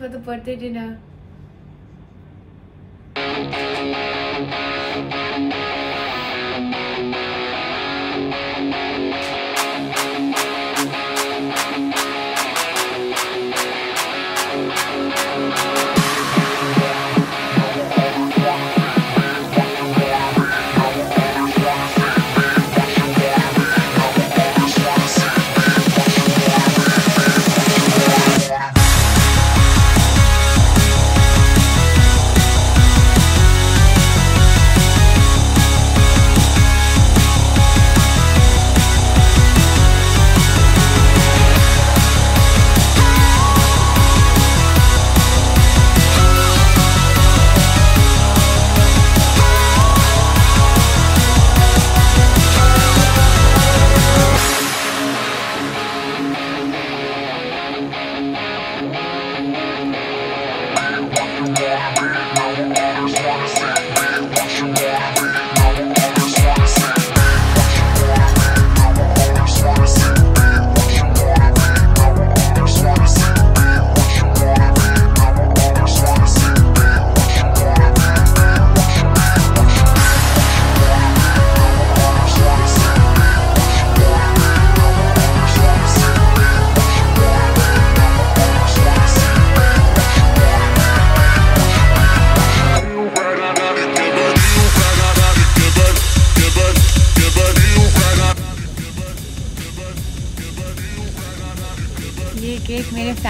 for the birthday dinner.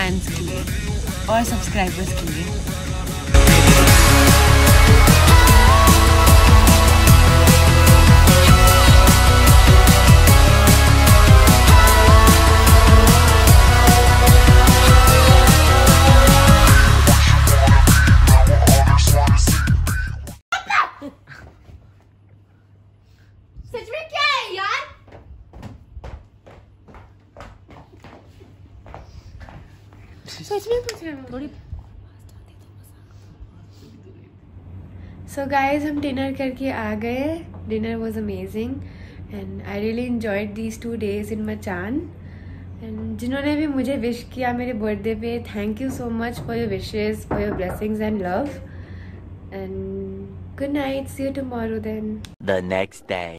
Fans के लिए और सब्सक्राइबर्स के लिए। सो गाइज़ हम डिनर करके आ गए. Dinner was amazing and I really enjoyed these two days in my चाँद एंड जिन्होंने भी मुझे विश किया मेरे बर्थडे पे thank you so much for your wishes for your blessings and love and good night see you tomorrow then the next day.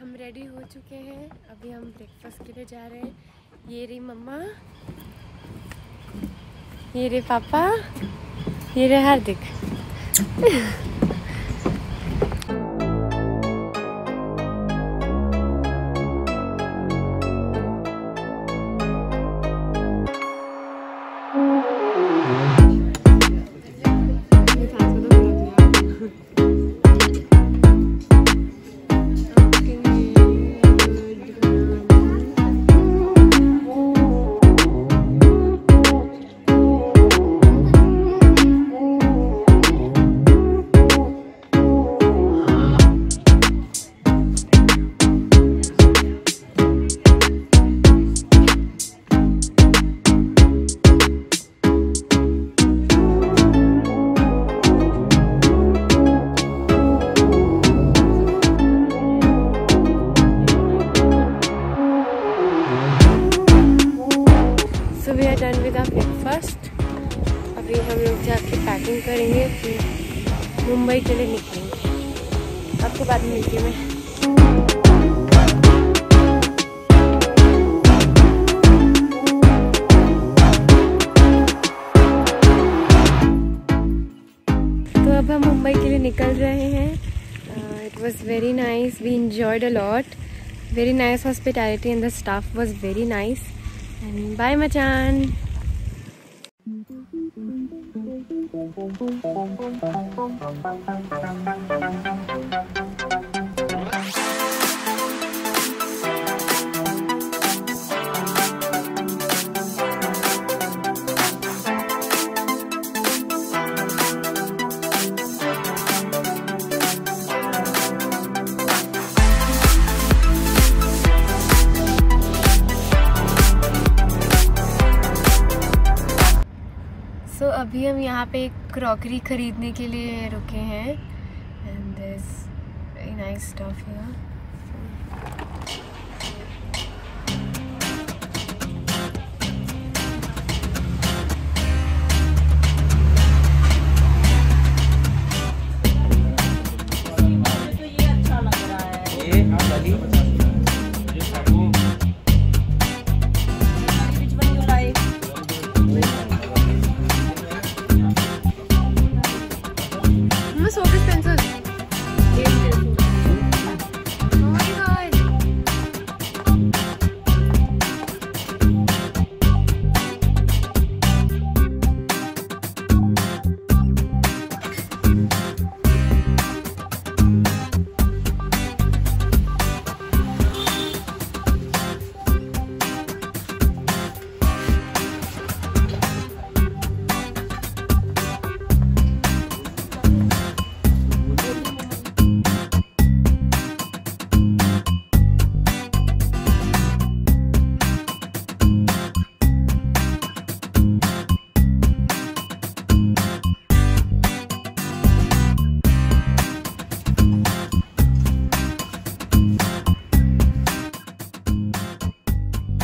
हम ready हो चुके हैं। अभी हम ब्रेकफास्ट के लिए जा रहे हैं। ये रही मम्मा। ये रे पापा। ये रे हार्दिक। पैकिंग करेंगे, फिर मुंबई के लिए निकलेंगे। आपको बाद में मिलती हूँ मैं। तो अब हम मुंबई के लिए निकल रहे हैं। It was very nice we enjoyed a very nice hospitality hospitality and the staff was very nice. And bye machan अभी हम यहाँ पे क्रॉकरी खरीदने के लिए रुके हैं। And this nice stuff here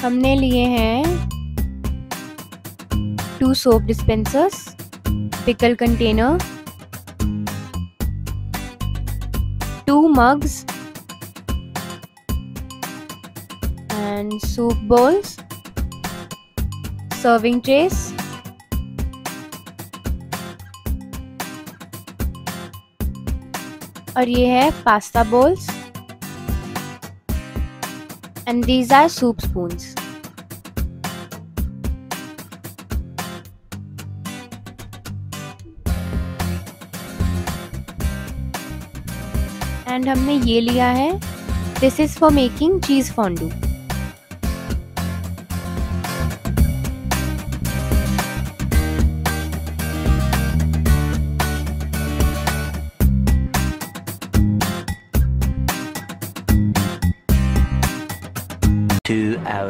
हमने लिए हैं two soap dispensers pickle container two mugs and soup bowls serving trays और ये है pasta bowls and these are soup spoons. And हमने ये लिया है this is for making cheese fondue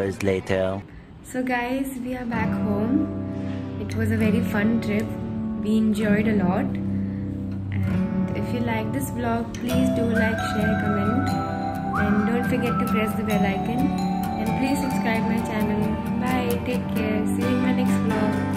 hours later. So guys, we are back home. It was a very fun trip. We enjoyed a lot. And if you like this vlog, please do like, share, comment. And don't forget to press the bell icon. And please subscribe my channel. Bye. Take care. See you in my next vlog.